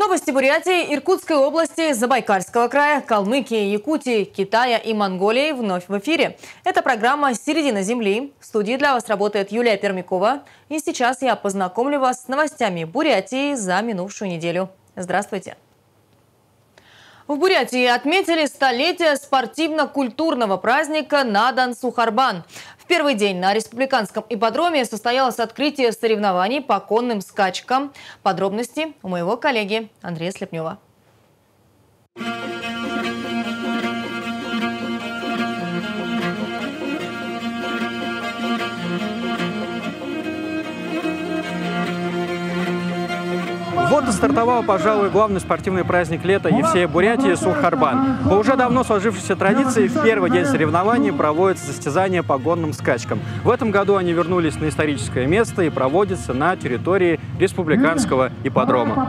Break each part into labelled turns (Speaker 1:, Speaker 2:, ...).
Speaker 1: Новости Бурятии, Иркутской области, Забайкальского края, Калмыкии, Якутии, Китая и Монголии вновь в эфире. Это программа «Середина земли». В студии для вас работает Юлия Пермякова. И сейчас я познакомлю вас с новостями Бурятии за минувшую неделю. Здравствуйте. В Бурятии отметили столетие спортивно-культурного праздника Надан-Сухарбан первый день на республиканском ипподроме состоялось открытие соревнований по конным скачкам. Подробности у моего коллеги Андрея Слепнева.
Speaker 2: И стартовал, пожалуй, главный спортивный праздник лета Евсея Бурятии Сухарбан. По уже давно сложившейся традиции в первый день соревнований проводятся состязания по гонным скачкам. В этом году они вернулись на историческое место и проводятся на территории республиканского ипподрома.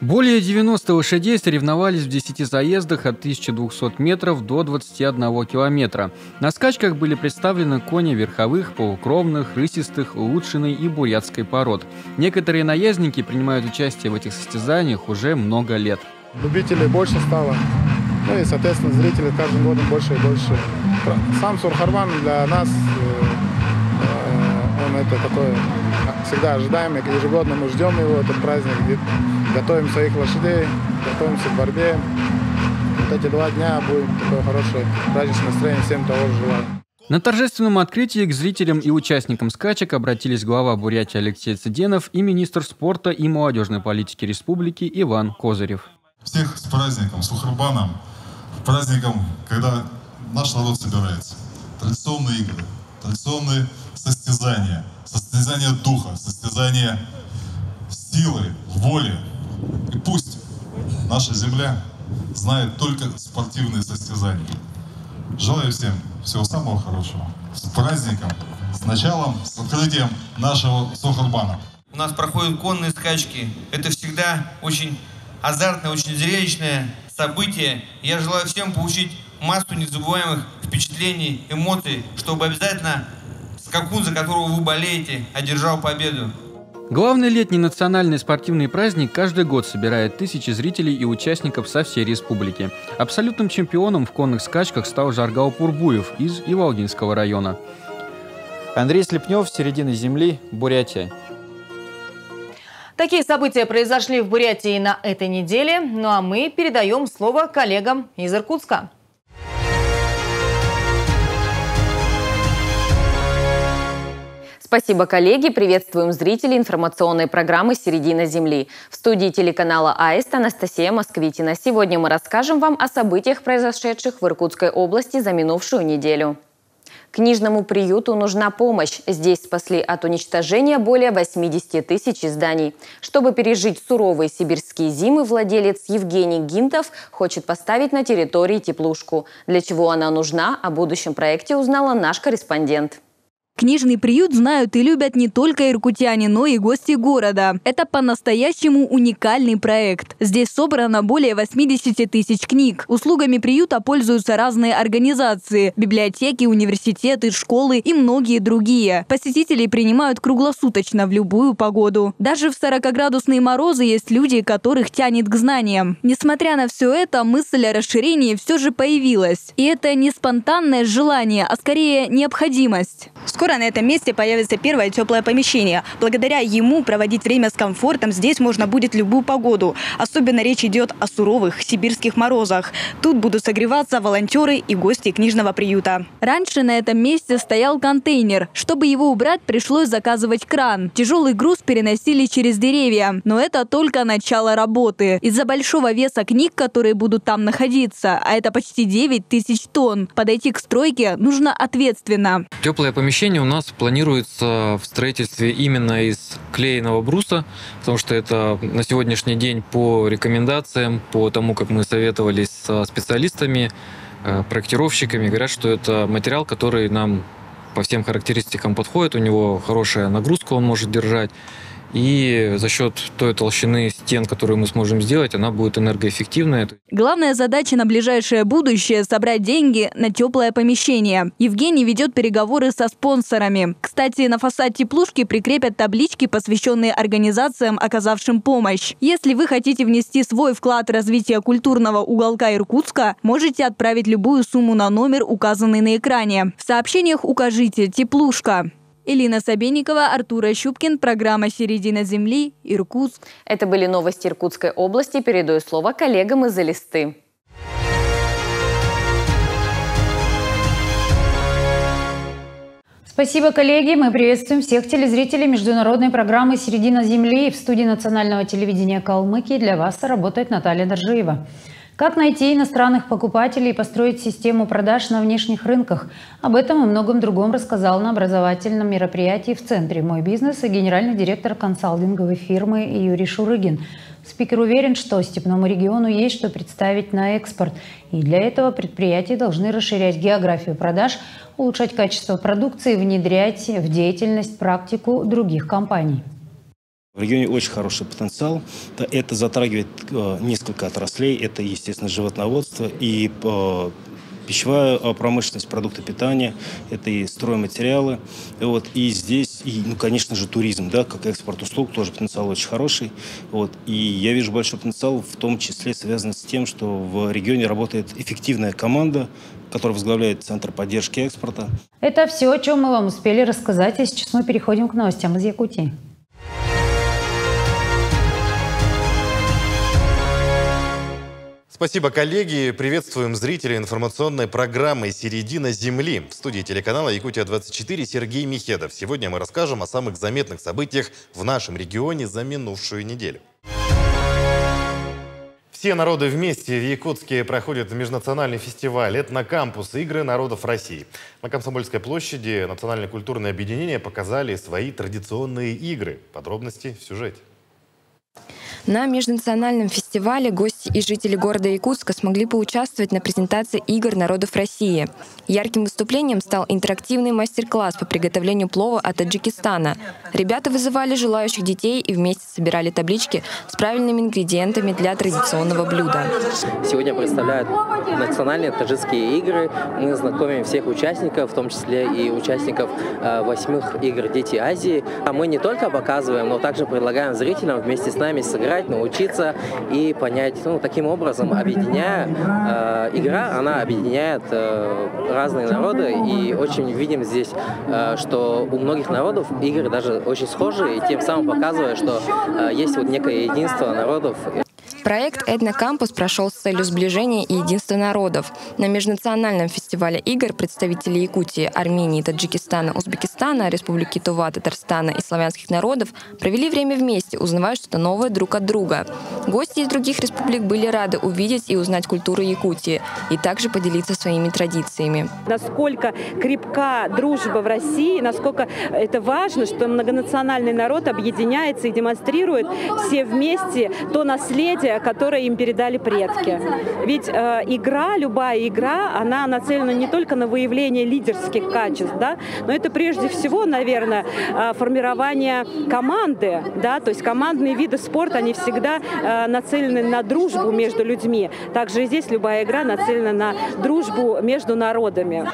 Speaker 3: Более 90 лошадей соревновались в 10 заездах от 1200 метров до 21 километра. На скачках были представлены кони верховых, полукровных, рысистых, улучшенной и бурятской пород. Некоторые наездники принимают участие в этих состязаниях уже много лет.
Speaker 4: Любителей больше стало. Ну и, соответственно, зрители каждым годом больше и больше. Сам Сурхарван для нас, он это такой всегда ожидаемый, ежегодно мы ждем его, этот праздник, готовим своих лошадей, готовимся к борьбе. Вот эти два дня будет такое хорошее праздничное настроение, всем того же желаю.
Speaker 3: На торжественном открытии к зрителям и участникам скачек обратились глава Бурятии Алексей Цыденов и министр спорта и молодежной политики республики Иван Козырев.
Speaker 5: Всех с праздником, с Ухарбаном, праздником, когда наш народ собирается. Традиционные игры, традиционные состязания, состязания духа, состязания силы, воли, и пусть наша земля знает только спортивные состязания. Желаю всем всего самого хорошего. С праздником, с началом, с открытием нашего Сохарбана.
Speaker 6: У нас проходят конные скачки. Это всегда очень азартное, очень зрелищное событие. Я желаю всем получить массу незабываемых впечатлений, эмоций, чтобы обязательно скакун, за которого вы болеете, одержал победу.
Speaker 3: Главный летний национальный спортивный праздник каждый год собирает тысячи зрителей и участников со всей республики. Абсолютным чемпионом в конных скачках стал Жаргал Пурбуев из Иволгинского района.
Speaker 2: Андрей Слепнев, «Середина земли», Бурятия.
Speaker 1: Такие события произошли в Бурятии на этой неделе. Ну а мы передаем слово коллегам из Иркутска.
Speaker 7: Спасибо, коллеги. Приветствуем зрителей информационной программы «Середина земли». В студии телеканала АИСТ Анастасия Москвитина. Сегодня мы расскажем вам о событиях, произошедших в Иркутской области за минувшую неделю. Книжному приюту нужна помощь. Здесь спасли от уничтожения более 80 тысяч изданий. Чтобы пережить суровые сибирские зимы, владелец Евгений Гинтов хочет поставить на территории теплушку. Для чего она нужна, о будущем проекте узнала наш корреспондент.
Speaker 8: Книжный приют знают и любят не только иркутяне, но и гости города. Это по-настоящему уникальный проект. Здесь собрано более 80 тысяч книг. Услугами приюта пользуются разные организации – библиотеки, университеты, школы и многие другие. Посетителей принимают круглосуточно в любую погоду. Даже в 40-градусные морозы есть люди, которых тянет к знаниям. Несмотря на все это, мысль о расширении все же появилась. И это не спонтанное желание, а скорее необходимость. Скоро на этом месте появится первое теплое помещение. Благодаря ему проводить время с комфортом здесь можно будет любую погоду. Особенно речь идет о суровых сибирских морозах. Тут будут согреваться волонтеры и гости книжного приюта. Раньше на этом месте стоял контейнер. Чтобы его убрать, пришлось заказывать кран. Тяжелый груз переносили через деревья. Но это только начало работы. Из-за большого веса книг, которые будут там находиться, а это почти 9 тысяч тонн, подойти к стройке нужно ответственно.
Speaker 9: Теплое помещение у нас планируется в строительстве именно из клееного бруса, потому что это на сегодняшний день по рекомендациям, по тому, как мы советовались со специалистами, э, проектировщиками, говорят, что это материал, который нам по всем характеристикам подходит, у него хорошая нагрузка он может держать. И за счет той толщины стен, которую мы сможем сделать, она будет энергоэффективная.
Speaker 8: Главная задача на ближайшее будущее – собрать деньги на теплое помещение. Евгений ведет переговоры со спонсорами. Кстати, на фасад теплушки прикрепят таблички, посвященные организациям, оказавшим помощь. Если вы хотите внести свой вклад в развитие культурного уголка Иркутска, можете отправить любую сумму на номер, указанный на экране. В сообщениях укажите «Теплушка». Элина Собенникова, Артур Щупкин, программа «Середина земли», Иркутск.
Speaker 7: Это были новости Иркутской области. Передаю слово коллегам из-за листы.
Speaker 10: Спасибо, коллеги. Мы приветствуем всех телезрителей международной программы «Середина Земли». В студии национального телевидения Калмыкии для вас работает Наталья Доржиева. Как найти иностранных покупателей и построить систему продаж на внешних рынках? Об этом и многом другом рассказал на образовательном мероприятии в Центре «Мой бизнес» и генеральный директор консалтинговой фирмы Юрий Шурыгин. Спикер уверен, что степному региону есть что представить на экспорт. И для этого предприятия должны расширять географию продаж, улучшать качество продукции, внедрять в деятельность практику других компаний.
Speaker 11: В регионе очень хороший потенциал. Это затрагивает э, несколько отраслей. Это, естественно, животноводство и э, пищевая э, промышленность, продукты питания, это и стройматериалы. Вот, и здесь, и, ну, конечно же, туризм, да, как экспорт услуг, тоже потенциал очень хороший. Вот, и я вижу большой потенциал, в том числе связан с тем, что в регионе работает эффективная команда, которая возглавляет Центр поддержки экспорта.
Speaker 10: Это все, о чем мы вам успели рассказать, и сейчас мы переходим к новостям из Якутии.
Speaker 12: Спасибо, коллеги. Приветствуем зрителей информационной программы «Середина Земли». В студии телеканала «Якутия-24» Сергей Михедов. Сегодня мы расскажем о самых заметных событиях в нашем регионе за минувшую неделю. Все народы вместе в Якутске проходят межнациональный фестиваль «Этнокампус. Игры народов России». На Комсомольской площади национальное культурное объединение показали свои традиционные игры. Подробности в сюжете.
Speaker 13: На межнациональном фестивале гости и жители города Якутска смогли поучаствовать на презентации игр народов России. Ярким выступлением стал интерактивный мастер-класс по приготовлению плова от Таджикистана. Ребята вызывали желающих детей и вместе собирали таблички с правильными ингредиентами для традиционного блюда.
Speaker 14: Сегодня представляют национальные таджикские игры. Мы знакомим всех участников, в том числе и участников э, восьмых игр «Дети Азии». А мы не только показываем, но также предлагаем зрителям вместе с нами сыграть, научиться и понять. Ну, таким образом, объединяя, э, игра, она объединяет э, разные народы, и очень видим здесь, э, что у многих народов игры даже очень схожи, и тем самым показывая, что э, есть вот некое единство народов.
Speaker 13: Проект «Этнокампус» прошел с целью сближения и единства народов. На межнациональном фестивале игр представители Якутии, Армении, Таджикистана, Узбекистана, Республики Тува, Татарстана и славянских народов провели время вместе, узнавая что-то новое друг от друга. Гости из других республик были рады увидеть и узнать культуру Якутии и также поделиться своими традициями.
Speaker 15: Насколько крепка дружба в России, насколько это важно, что многонациональный народ объединяется и демонстрирует все вместе то наследие, которое им передали предки. Ведь э, игра, любая игра, она нацелена не только на выявление лидерских качеств, да, но это прежде всего, наверное, э, формирование команды, да, то есть командные виды спорта, они всегда э, нацелены на дружбу между людьми. Также и здесь любая игра нацелена на дружбу между народами.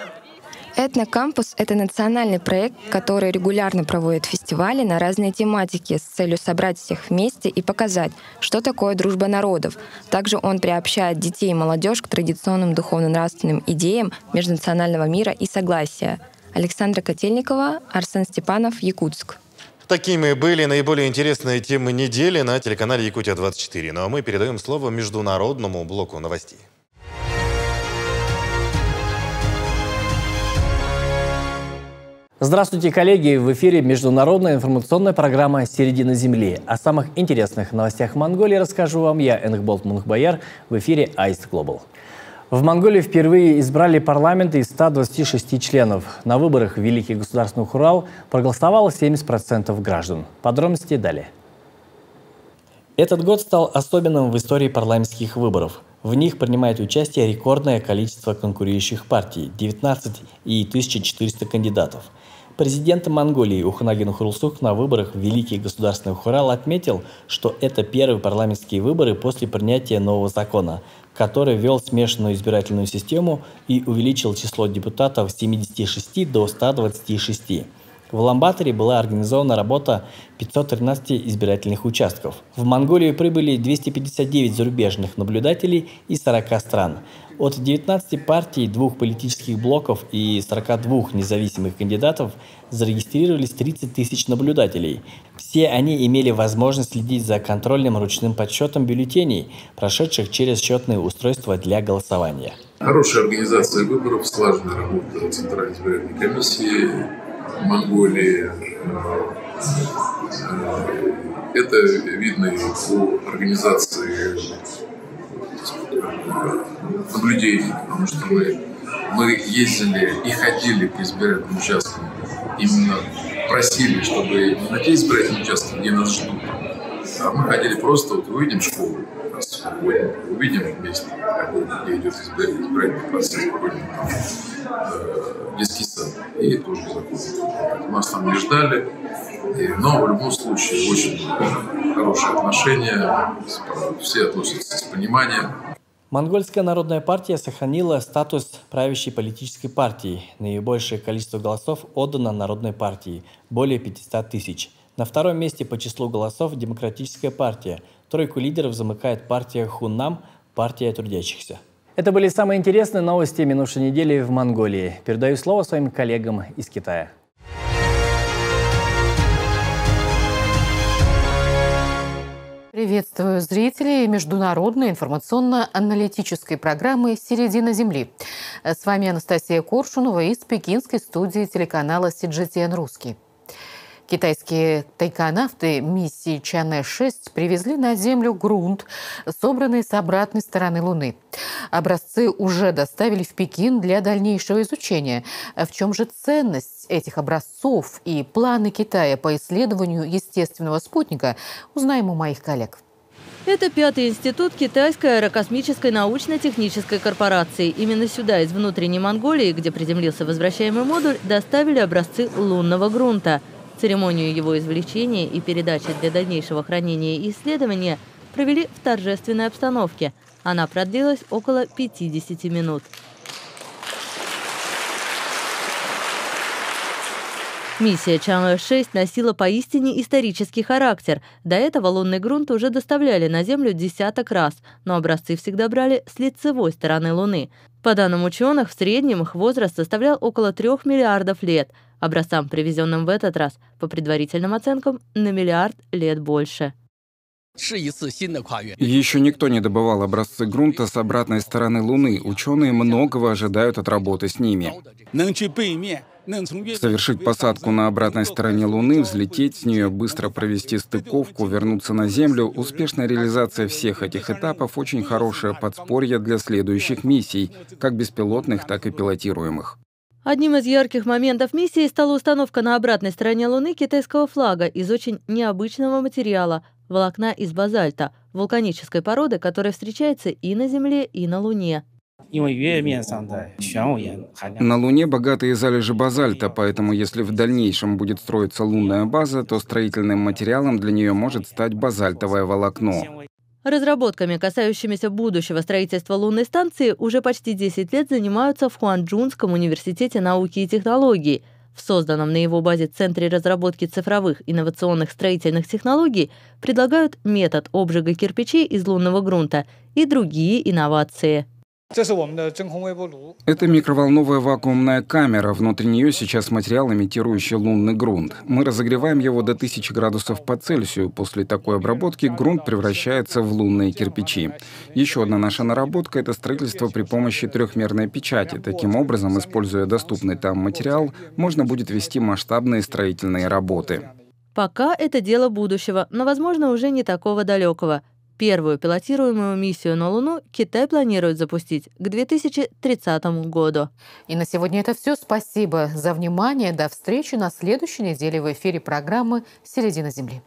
Speaker 13: Этнокампус — это национальный проект, который регулярно проводит фестивали на разные тематики с целью собрать всех вместе и показать, что такое дружба народов. Также он приобщает детей и молодежь к традиционным духовно-нравственным идеям межнационального мира и согласия. Александра Котельникова, Арсен Степанов, Якутск.
Speaker 12: Такими были наиболее интересные темы недели на телеканале «Якутия-24». Ну а мы передаем слово международному блоку новостей.
Speaker 16: Здравствуйте, коллеги! В эфире международная информационная программа «Середина Земли». О самых интересных новостях Монголии расскажу вам я, Энгболт Мунхбаяр, в эфире Айст Global. В Монголии впервые избрали парламент из 126 членов. На выборах в Великий государственный Хурал проголосовало 70% граждан. Подробности далее. Этот год стал особенным в истории парламентских выборов. В них принимает участие рекордное количество конкурирующих партий – 19 и 1400 кандидатов – Президент Монголии Уханаген Хурулсух на выборах в Великий Государственный Хурал отметил, что это первые парламентские выборы после принятия нового закона, который ввел смешанную избирательную систему и увеличил число депутатов с 76 до 126. В Ламбаторе была организована работа 513 избирательных участков. В Монголию прибыли 259 зарубежных наблюдателей из 40 стран. От 19 партий, двух политических блоков и 42 независимых кандидатов зарегистрировались 30 тысяч наблюдателей. Все они имели возможность следить за контрольным ручным подсчетом бюллетеней, прошедших через счетные устройства для голосования.
Speaker 17: Хорошая организация выборов, слаженная работа Центральной избирательной комиссии Монголии. Это видно и по организации наблюдений, потому что мы, мы ездили и ходили по избирательным участкам, именно просили, чтобы не на те избирательные участки, где нас ждут, а мы ходили просто, вот увидим школу, спокойно, увидим место, где идет избирательный процесс, спокойно, э, детский сад, и тоже заходим. Нас там не ждали, и, но в любом случае очень хорошие отношения, все относятся с пониманием.
Speaker 16: Монгольская народная партия сохранила статус правящей политической партии. Наибольшее количество голосов отдано народной партии – более 500 тысяч. На втором месте по числу голосов – Демократическая партия. Тройку лидеров замыкает партия Хуннам – партия трудящихся. Это были самые интересные новости минувшей недели в Монголии. Передаю слово своим коллегам из Китая.
Speaker 18: Приветствую зрителей международной информационно-аналитической программы «Середина Земли». С вами Анастасия Коршунова из пекинской студии телеканала CGTN «Русский». Китайские тайконавты миссии Чане-6 привезли на Землю грунт, собранный с обратной стороны Луны. Образцы уже доставили в Пекин для дальнейшего изучения. В чем же ценность этих образцов и планы Китая по исследованию естественного спутника, узнаем у моих коллег.
Speaker 19: Это пятый институт китайской аэрокосмической научно-технической корпорации. Именно сюда, из внутренней Монголии, где приземлился возвращаемый модуль, доставили образцы лунного грунта – Церемонию его извлечения и передачи для дальнейшего хранения и исследования провели в торжественной обстановке. Она продлилась около 50 минут. Миссия Чанлэ-6 носила поистине исторический характер. До этого лунный грунт уже доставляли на Землю десяток раз, но образцы всегда брали с лицевой стороны Луны. По данным ученых, в среднем их возраст составлял около 3 миллиардов лет – Образцам, привезенным в этот раз, по предварительным оценкам, на миллиард лет больше.
Speaker 20: Еще никто не добывал образцы грунта с обратной стороны Луны. Ученые многого ожидают от работы с ними. Совершить посадку на обратной стороне Луны, взлететь с нее, быстро провести стыковку, вернуться на Землю. Успешная реализация всех этих этапов – очень хорошее подспорье для следующих миссий, как беспилотных, так и пилотируемых.
Speaker 19: Одним из ярких моментов миссии стала установка на обратной стороне Луны китайского флага из очень необычного материала – волокна из базальта, вулканической породы, которая встречается и на Земле, и на Луне.
Speaker 20: На Луне богатые залежи базальта, поэтому если в дальнейшем будет строиться лунная база, то строительным материалом для нее может стать базальтовое волокно.
Speaker 19: Разработками, касающимися будущего строительства лунной станции, уже почти 10 лет занимаются в Хуанчжунском университете науки и технологий. В созданном на его базе Центре разработки цифровых инновационных строительных технологий предлагают метод обжига кирпичей из лунного грунта и другие инновации.
Speaker 20: Это микроволновая вакуумная камера. Внутри нее сейчас материал, имитирующий лунный грунт. Мы разогреваем его до 1000 градусов по Цельсию. После такой обработки грунт превращается в лунные кирпичи. Еще одна наша наработка — это строительство при помощи трехмерной печати. Таким образом, используя доступный там материал, можно будет вести масштабные строительные работы.
Speaker 19: Пока это дело будущего, но, возможно, уже не такого далекого. Первую пилотируемую миссию на Луну Китай планирует запустить к 2030 году.
Speaker 18: И на сегодня это все. Спасибо за внимание. До встречи на следующей неделе в эфире программы «Середина Земли».